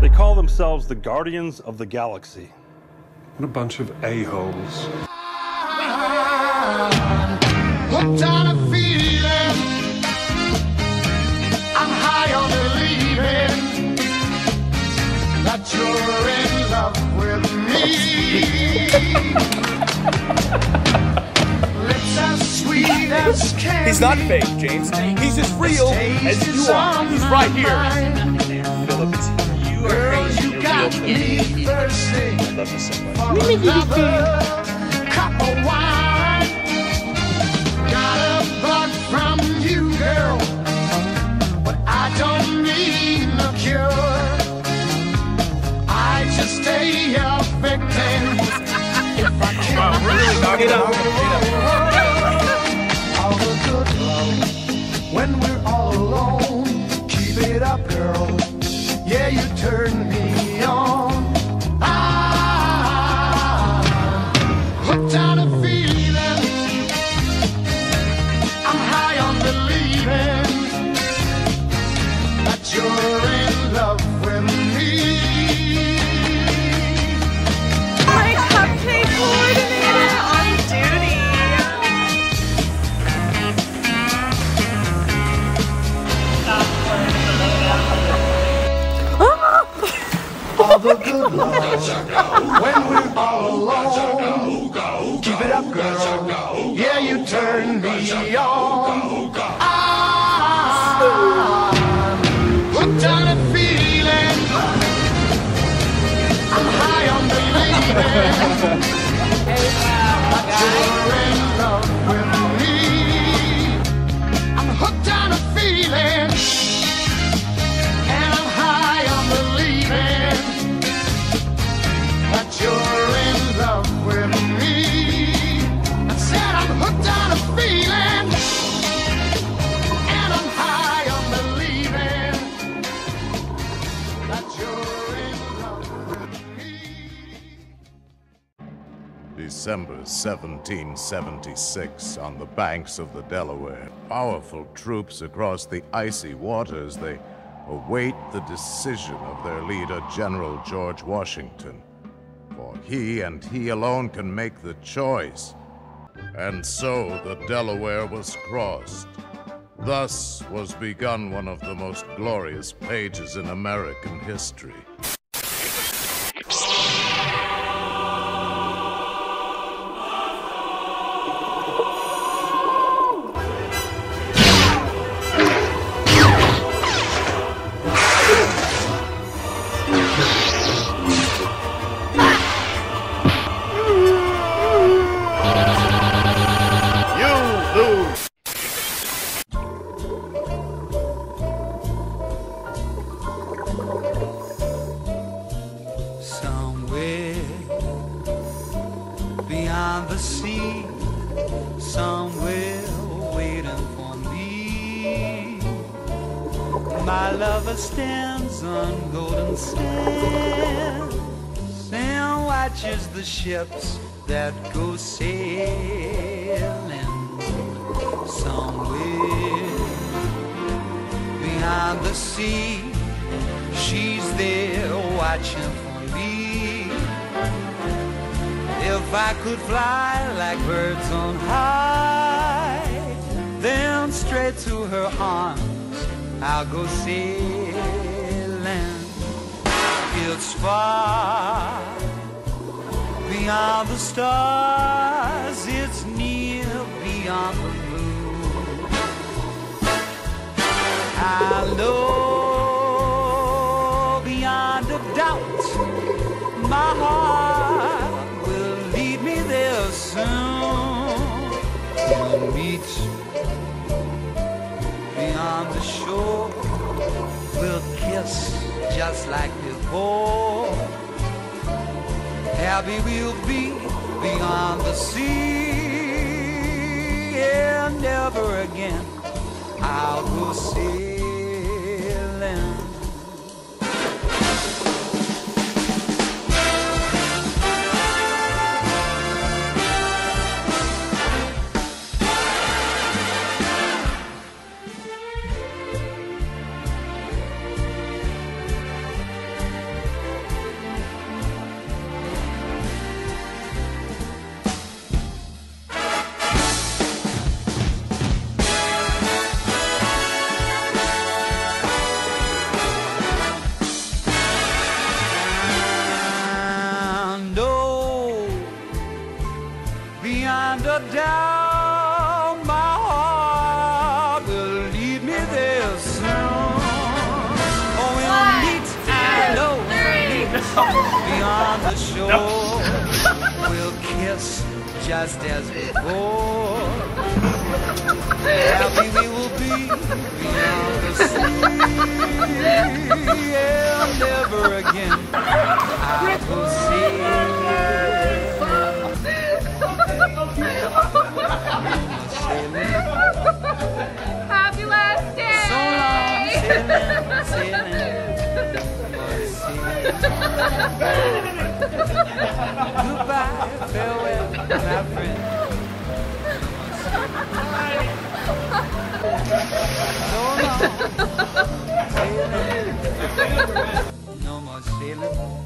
They call themselves the Guardians of the Galaxy. What a bunch of a-holes. Hooked on. I'm high on believing that you're in love with me. Lips as sweet as candy. He's not fake, James. He's as real as you are. He's right here. Philip, it's you are Girl, crazy. you got me me. thirsty I love you so much. for another cup of wine. Got a bug from you, girl, but I don't need no cure. I just stay a victim if I can. Wow, we're really it out. Turn me all alone. Keep it up, girl. Yeah, you turn me on. I'm hooked on a feeling. I'm high on believing December 1776, on the banks of the Delaware, powerful troops across the icy waters, they await the decision of their leader, General George Washington. For he and he alone can make the choice. And so the Delaware was crossed. Thus was begun one of the most glorious pages in American history. Beyond the sea, somewhere waiting for me. My lover stands on golden sands and watches the ships that go sailing. Somewhere behind the sea. She's there watching If I could fly like birds on high, then straight to her arms I'll go sailing. It's far beyond the stars, it's near beyond the moon. I know beyond a doubt my heart We'll beyond the shore. We'll kiss just like before. Happy we'll be beyond the sea. And never again I'll go sailing. The shore. We'll kiss just as before. Happy we will be beyond the sea. And never again Goodbye, farewell, my friend. So long, sailing, no more sailing.